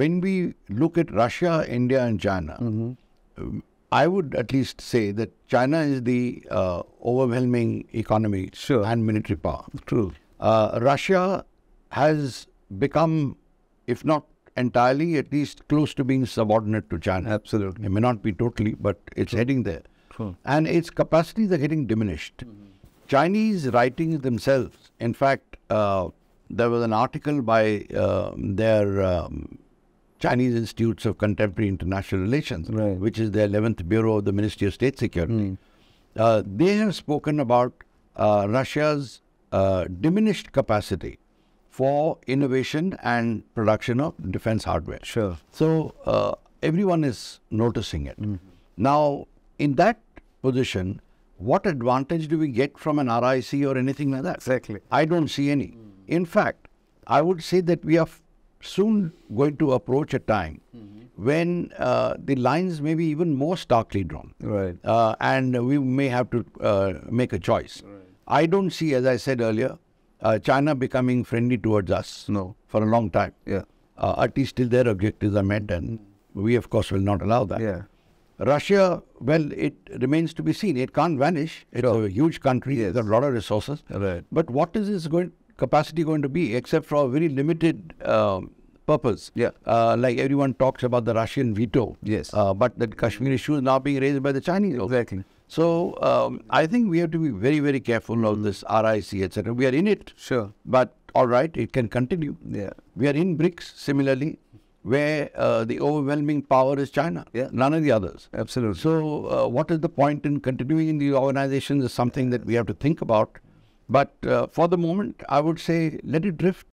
when we look at Russia, India, and China, um, I would at least say that China is the uh, overwhelming economy Sure. and military power. True. Uh, Russia has become, if not entirely, at least close to being subordinate to China. Absolutely. It may not be totally, but it's heading there. True. And its capacities are getting diminished. Chinese writings themselves, in fact, uh, there was an article by uh, their um, Chinese Institutes of Contemporary International Relations, Right. which is the 11th Bureau of the Ministry of State Security. Uh, they have spoken about uh, Russia's uh, diminished capacity for innovation and production of defense hardware. Sure. So uh, everyone is noticing it. Now, in that position, what advantage do we get from an RIC or anything like that? Exactly. I don't see any. In fact, I would say that we are soon going to approach a time when uh, the lines may be even more starkly drawn. Right. Uh, and we may have to uh, make a choice. I don't see, as I said earlier, uh, China becoming friendly towards us No. for a long time. Yeah. Uh, at least till their objectives are met, and we, of course, will not allow that. Yeah. Russia, well, it remains to be seen. It can't vanish. It's Sure. a huge country. Yes. Got a lot of resources. Right. But what is this going capacity going to be, except for a very limited um, purpose? Yeah. Uh, like everyone talks about the Russian veto. Yes. Uh, but the Kashmir issue is now being raised by the Chinese. Exactly. So um, I think we have to be very, very careful of this RIC, etc. We are in it, Sure. but all right, it can continue. Yeah. We are in BRICS similarly, where uh, the overwhelming power is China, Yeah. none of the others. Absolutely. So, uh, what is the point in continuing in the organizations is something that we have to think about. But uh, for the moment, I would say let it drift.